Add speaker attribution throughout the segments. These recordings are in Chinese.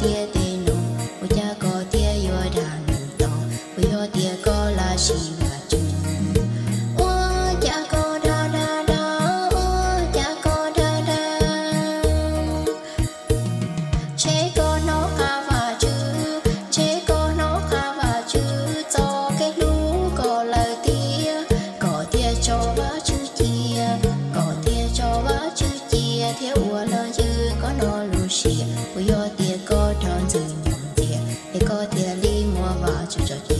Speaker 1: siete 就在。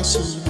Speaker 1: baixinho.